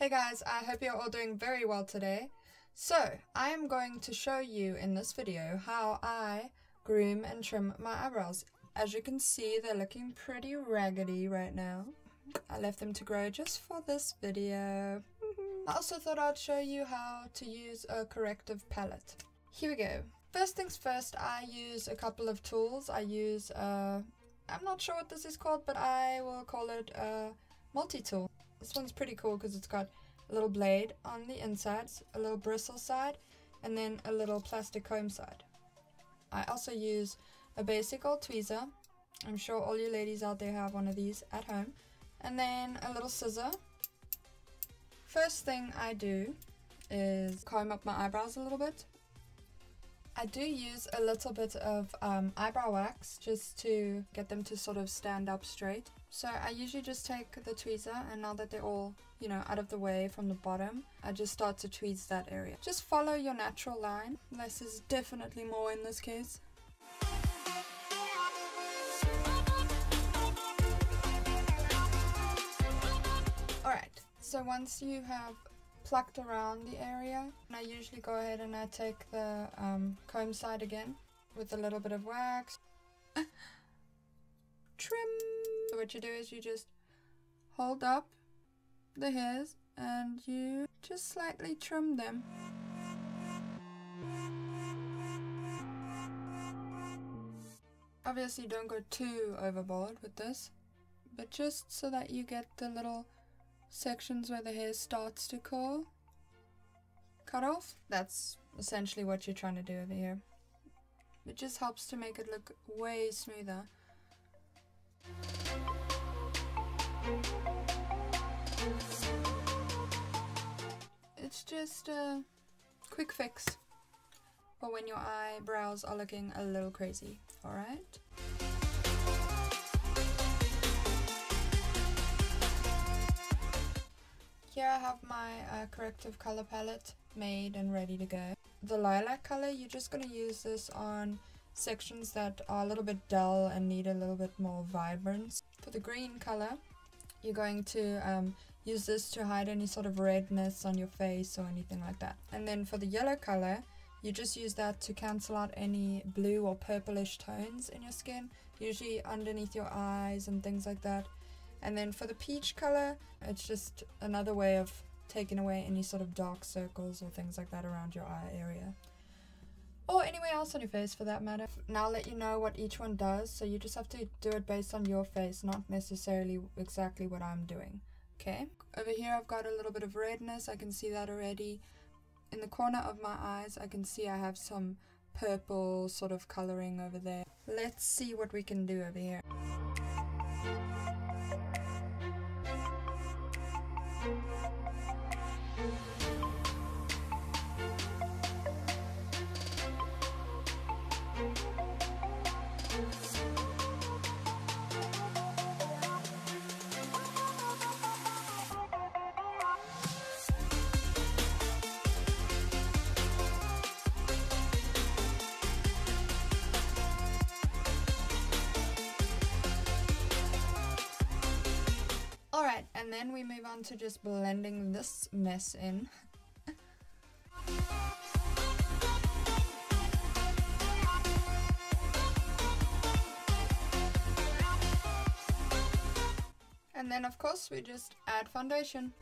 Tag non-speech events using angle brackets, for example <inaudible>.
Hey guys, I hope you're all doing very well today. So, I am going to show you in this video how I groom and trim my eyebrows. As you can see, they're looking pretty raggedy right now. I left them to grow just for this video. <laughs> I also thought I'd show you how to use a corrective palette. Here we go. First things first, I use a couple of tools. I use, uh, I'm not sure what this is called, but I will call it a multi-tool. This one's pretty cool because it's got a little blade on the inside, a little bristle side, and then a little plastic comb side. I also use a basic old tweezer. I'm sure all you ladies out there have one of these at home. And then a little scissor. First thing I do is comb up my eyebrows a little bit. I do use a little bit of um, eyebrow wax just to get them to sort of stand up straight. So I usually just take the tweezer and now that they're all, you know, out of the way from the bottom, I just start to tweeze that area. Just follow your natural line. Less is definitely more in this case. Alright, so once you have plucked around the area, And I usually go ahead and I take the um, comb side again with a little bit of wax. <laughs> Trim! So what you do is you just hold up the hairs and you just slightly trim them. Obviously don't go too overboard with this, but just so that you get the little sections where the hair starts to curl cut off. That's essentially what you're trying to do over here. It just helps to make it look way smoother. It's just a quick fix for when your eyebrows are looking a little crazy, alright? Here I have my uh, corrective color palette made and ready to go. The lilac color, you're just going to use this on sections that are a little bit dull and need a little bit more vibrance. For the green color, you're going to um, use this to hide any sort of redness on your face or anything like that. And then for the yellow color, you just use that to cancel out any blue or purplish tones in your skin, usually underneath your eyes and things like that. And then for the peach color, it's just another way of taking away any sort of dark circles or things like that around your eye area or anywhere else on your face for that matter. Now I'll let you know what each one does, so you just have to do it based on your face, not necessarily exactly what I'm doing. Okay, over here I've got a little bit of redness, I can see that already. In the corner of my eyes, I can see I have some purple sort of coloring over there. Let's see what we can do over here. Then we move on to just blending this mess in. and then of course we just add foundation.